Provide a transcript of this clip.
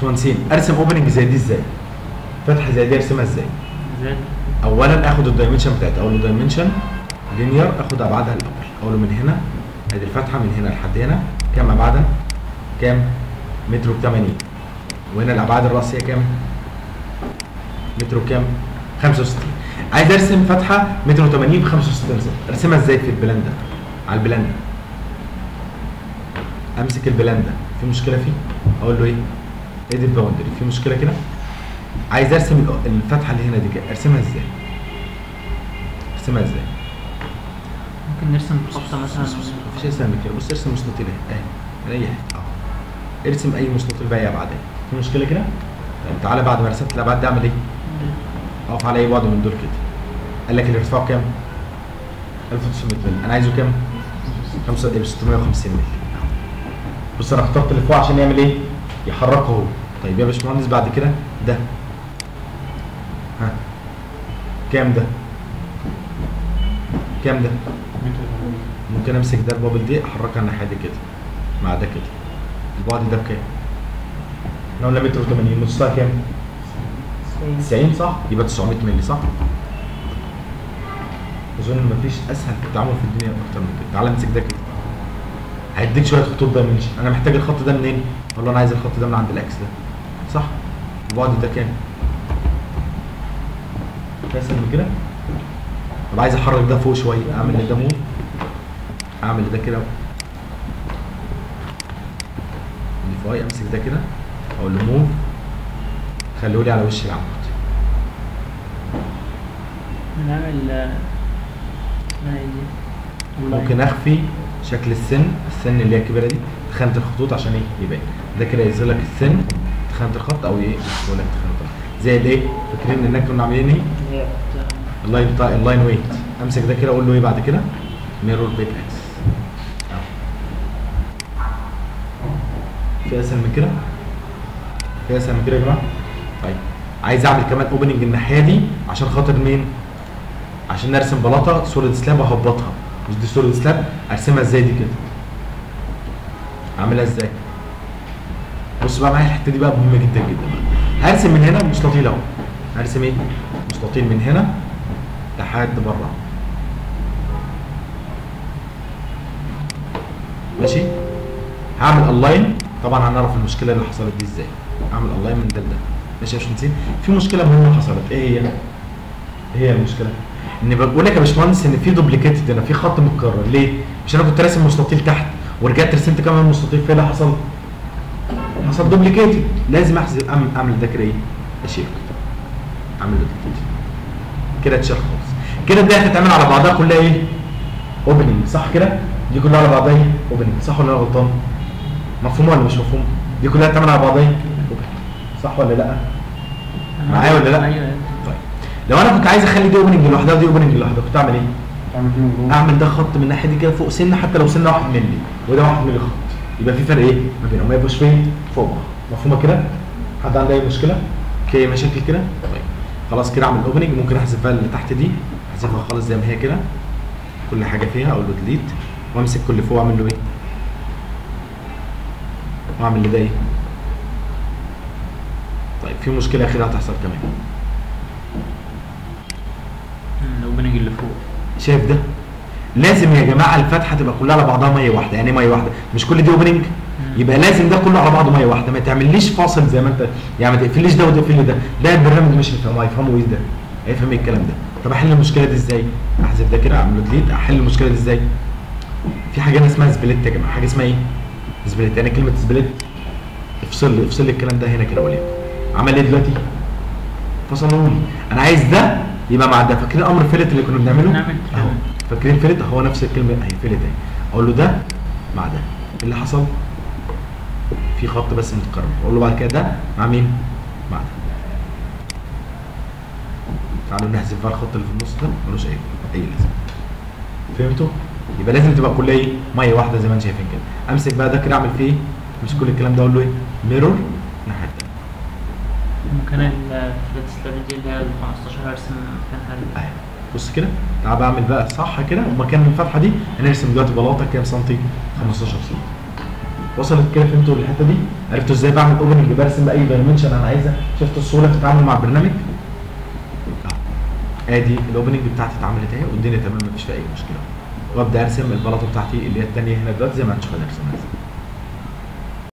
باشمهندسين أرسم opening زي دي إزاي؟ فتحة زي دي أرسمها إزاي؟ زائد اولا آخد ال dimension بتاعتها. أقول له dimension linear آخد أبعادها الأول أقول له من هنا ادي الفتحة من هنا لحد هنا. كام أبعادها؟ كام متر و80 وهنا الأبعاد الرأسية كام متر وكام 65 عايز أرسم فتحة متر و80 ب 65 سم أرسمها إزاي في البلندر؟ على البلندر. أمسك ال boundary. في مشكلة فيه؟ أقول له إيه؟ ادي boundary في مشكلة كده؟ عايز ارسم ال- الفتحة اللي هنا دي كده. ارسمها إزاي؟ ارسمها إزاي؟ ممكن نرسم خطة مثلا. مفيش اسهل كده. بص ارسم مستطيل اهي. ريح. ارسم أي مستطيل باي ابعاد اهي في مشكلة كده؟ طيب تعالى بعد ما رسمت. الابعاد دي اعمل إيه؟ اقف على اي بعد من دول كده. قال لك الارتفاع كام؟ 1900 مللي. أنا عايزه كام؟ 5 650 مللي. بص أنا اخترت اللي فوق عشان يعمل إيه؟ يحركه. هو طيب يا باشمهندس بعد كده ده. ها. كام ده؟ كام ده؟ ممكن أمسك ده البابل دي أحركها الناحية دي كده. مع ده كده. البعد ده بكام؟ إحنا قلنا متر و80 نصها كام؟ 90 صح؟ يبقى 900 مللي صح؟ أظن مفيش أسهل في التعامل في الدنيا أكتر من كده. تعالى أمسك ده كده. هيديك شوية خطوط dimension أنا محتاج الخط ده منين؟ أقول له أنا عايز الخط ده من عند ال axis ده صح؟ البعد ده كام؟ اسهل من كده؟ طب عايز أحرك ده فوق شوية أعمل ده move أعمل ده كده اللي فوقي أمسك ده كده أقول له move خليه لي على وش العمود نعمل. ممكن أخفي شكل السن السن اللي هي الكبيرة دي تخانة الخطوط عشان إيه؟ يبان. ده كده يظهر لك السن تخانة الخط أو إيه؟ يقول لك تخانة الخط. زي الايه فاكرين ان كنا عاملين إيه؟ ال line بتاع ال line weight أمسك ده كده أقول له إيه بعد كده؟ mirror pick axis في أسهل من كده؟ في أسهل من كده يا جماعة؟ طيب. عايز أعمل كمان opening الناحية دي عشان خاطر مين؟ عشان نرسم بلاطة solid slab أهبطها. مش دي solid slab أرسمها إزاي دي كده؟ أعملها إزاي؟ بص بقى معايا الحتة دي بقى مهمة جدا جدا. بقى هرسم من هنا مستطيل أهو. هرسم إيه؟ مستطيل من هنا لحد بره. ماشي؟ هعمل align. طبعا هنعرف المشكلة اللي حصلت دي إزاي. اعمل align من ده لده. ماشي يا باشمهندسين؟ في مشكلة مهمة حصلت. إيه هي؟ إيه هي المشكلة؟ إن بقول لك يا باشمهندس إن في duplicated هنا في خط متكرر. ليه؟ مش أنا كنت راسم مستطيل تحت ورجعت رسمت كمان مستطيل فين اللي حصل؟ حصل duplicated لازم أحذف أعمل أعمل ده كده إيه؟ اشيل أعمل duplicated كده اتشال خالص. كده دي هتتعمل على بعضها كلها إيه؟ opening صح كده؟ دي كلها على بعضها إيه؟ opening صح ولا أنا غلطان؟ مفهوم ولا مش مفهوم؟ دي كلها هتتعمل على بعضها إيه. صح ولا لأ؟ معايا ولا لأ؟ أيوه. لو أنا كنت عايز أخلي دي opening لوحدها ودي opening لوحدها كنت أعمل إيه؟ أعمل ده خط من الناحية دي كده فوق سنة حتى لو سنة 1 مللي وده 1 مللي خط يبقى في فرق إيه؟ ما بينهم. ما يبقوش فين فوق. مفهومة كده؟ حد عنده أي مشكلة؟ في مشاكل كده؟ طيب. خلاص كده أعمل opening ممكن أحذف بقى اللي تحت دي. أحذفها خالص زي ما هي كده. كل حاجة فيها أقول له delete وأمسك كل فوق أعمل له إيه؟ وأعمل لده إيه؟ طيب في مشكلة أخيرة هتحصل كمان ال opening اللي فوق شايف ده؟ لازم يا جماعة الفتحه تبقى كلها على بعضها مية واحدة. يعني مية واحدة. مش كل دي opening يبقى لازم ده كله على بعضه مية واحدة. ما تعمليش فاصل زي ما انت يعني ما تقفليش ده وتقفل لي ده. ده البرنامج مش هيفهمه إيه ده هيفهم الكلام ده؟ طب أحل المشكلة دي إزاي؟ أحذف ده كده اعمل delete أحل المشكلة دي إزاي؟ في حاجة اسمها split يا جماعة. حاجة اسمها إيه؟ split يعني كلمة split افصل لي افصل لي الكلام ده هنا كده وليكن عمل إيه دلوقتي؟ فصلوا لي أنا عايز ده يبقى مع ده فاكرين أمر fillet اللي كنا بنعمله؟ نعمل. أهو. فاكرين fillet هو نفس الكلمة. أهي fillet أهي. أقول له ده مع ده. إيه اللي حصل؟ في خط بس متكرر أقول له بعد كده ده مع مين؟ مع ده. تعالوا نحذف بقى الخط اللي في النص ده. ملوش أي أي لازمة. فهمتوا؟ يبقى لازم تبقى كلها إيه مية واحدة زي ما أنتم شايفين كده. أمسك بقى ده كده أعمل فيه. إيه مش كل الكلام ده أقول له إيه؟ mirror ناحية. ممكن دي اللي هي ال 15 ارسم مكانها اهي بص كده تعال بعمل بقى صح كده. ومكان الفتحة دي هنرسم دلوقتي بلاطة كام سنتي؟ 15 سم وصلت كده فهمتوا الحتة دي؟ عرفتوا إزاي بعمل opening برسم باي dimension أنا عايزها. شفتوا الصورة في التعامل مع البرنامج؟ آه. آدي ال opening بتاعتي اتعملت أهي والدنيا تمام مفيش فيها أي مشكلة. وأبدأ أرسم البلاطة بتاعتي اللي هي الثانية هنا دلوقتي زي ما هنشوف هنرسمها إزاي